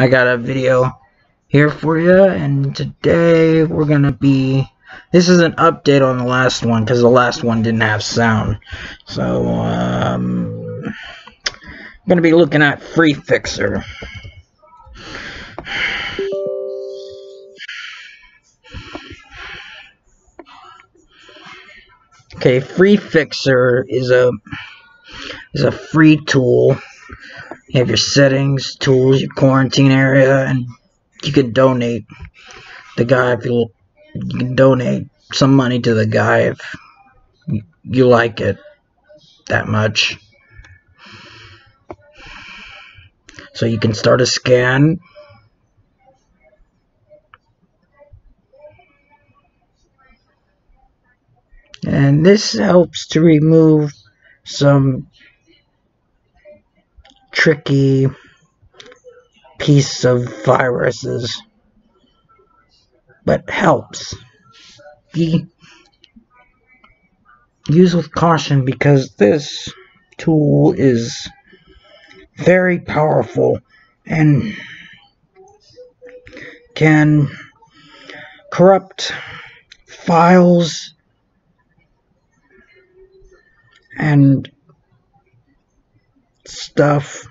I got a video here for you and today we're gonna be this is an update on the last one because the last one didn't have sound. So um, I'm gonna be looking at FreeFixer. Okay FreeFixer is a is a free tool you have your settings, tools, your quarantine area, and you can donate the guy if you you can donate some money to the guy if you like it that much. So you can start a scan. And this helps to remove some tricky piece of viruses, but helps. Be use with caution because this tool is very powerful and can corrupt files and stuff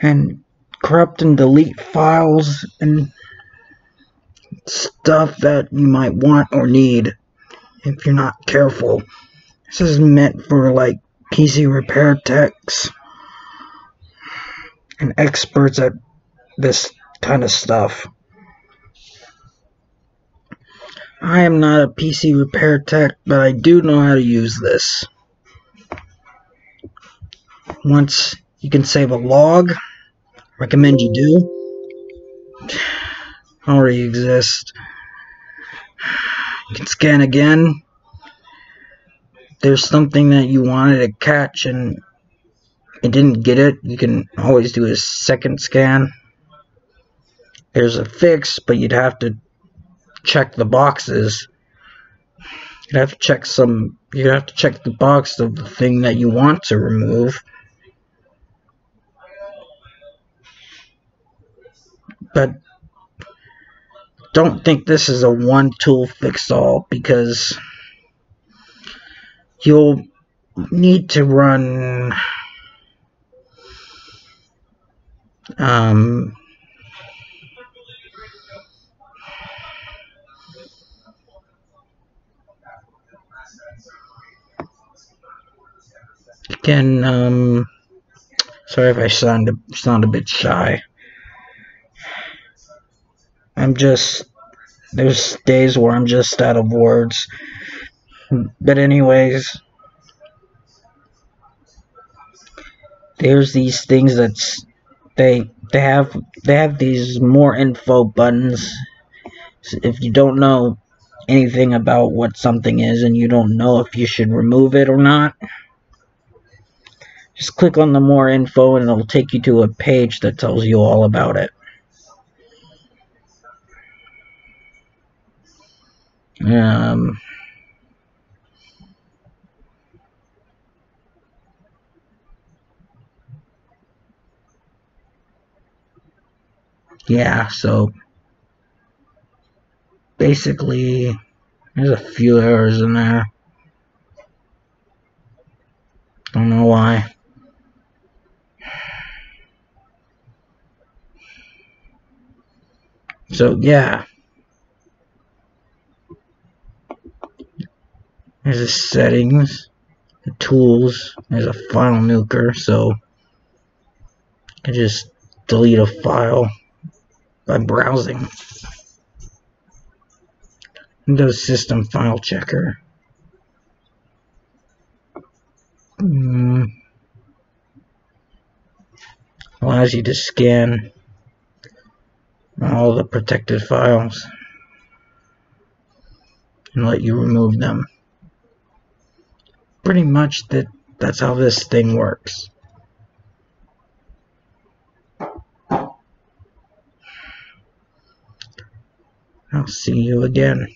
and corrupt and delete files and stuff that you might want or need if you're not careful. This is meant for like PC repair techs and experts at this kind of stuff. I am not a PC repair tech, but I do know how to use this once you can save a log recommend you do. Already exist. You can scan again. There's something that you wanted to catch and it didn't get it. You can always do a second scan. There's a fix but you'd have to check the boxes. You'd have to check some You'd have to check the box of the thing that you want to remove but don't think this is a one tool fix all because you'll need to run um, can um, sorry if I sound sound a bit shy I'm just there's days where I'm just out of words. But anyways, there's these things that's they they have they have these more info buttons. If you don't know anything about what something is and you don't know if you should remove it or not, just click on the more info and it'll take you to a page that tells you all about it. Um, yeah, so basically there's a few errors in there. Don't know why. So yeah. There's the settings, the tools, there's a file nuker, so I can just delete a file by browsing. Windows System File Checker. Mm. Allows you to scan all the protected files and let you remove them pretty much that that's how this thing works. I'll see you again.